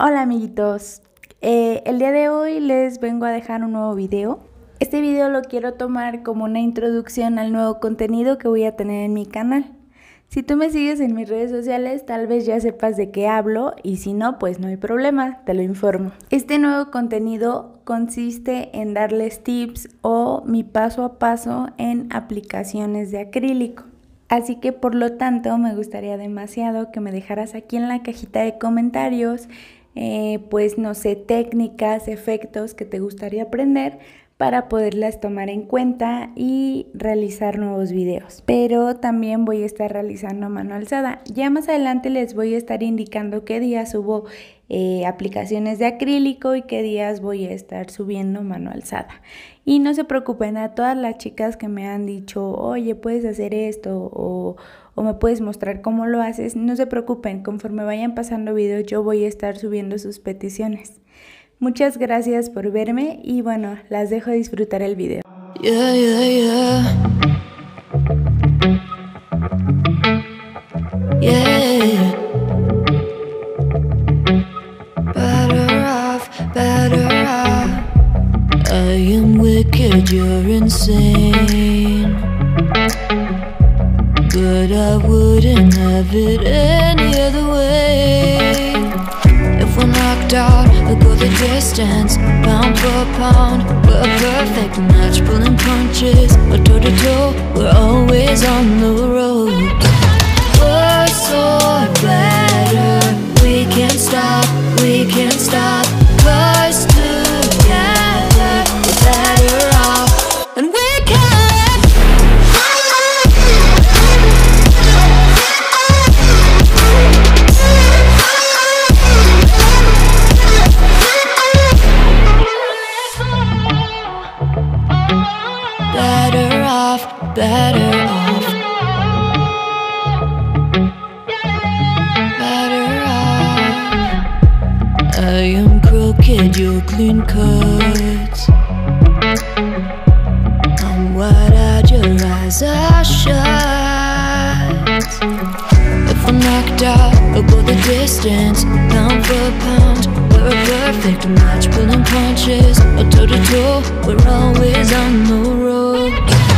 Hola amiguitos, eh, el día de hoy les vengo a dejar un nuevo video. Este video lo quiero tomar como una introducción al nuevo contenido que voy a tener en mi canal. Si tú me sigues en mis redes sociales, tal vez ya sepas de qué hablo y si no, pues no hay problema, te lo informo. Este nuevo contenido consiste en darles tips o mi paso a paso en aplicaciones de acrílico. Así que por lo tanto me gustaría demasiado que me dejaras aquí en la cajita de comentarios, eh, pues no sé, técnicas, efectos que te gustaría aprender para poderlas tomar en cuenta y realizar nuevos videos. Pero también voy a estar realizando mano alzada. Ya más adelante les voy a estar indicando qué días subo eh, aplicaciones de acrílico y qué días voy a estar subiendo mano alzada. Y no se preocupen a todas las chicas que me han dicho, oye, puedes hacer esto o, o me puedes mostrar cómo lo haces. No se preocupen, conforme vayan pasando videos yo voy a estar subiendo sus peticiones. Muchas gracias por verme y bueno, las dejo disfrutar el video. I am wicked, you're insane. But I wouldn't have it any other way. The distance. Pound for pound, we're a perfect match Pulling punches, or toe to toe We're always on Better off, better off. Better off. I am crooked, you're clean cut. I'm wide-eyed, your eyes are shut. If I'm knocked out, I'll go the distance Pound for pound, a perfect match. Pulling punches, or toe to toe We're always on the road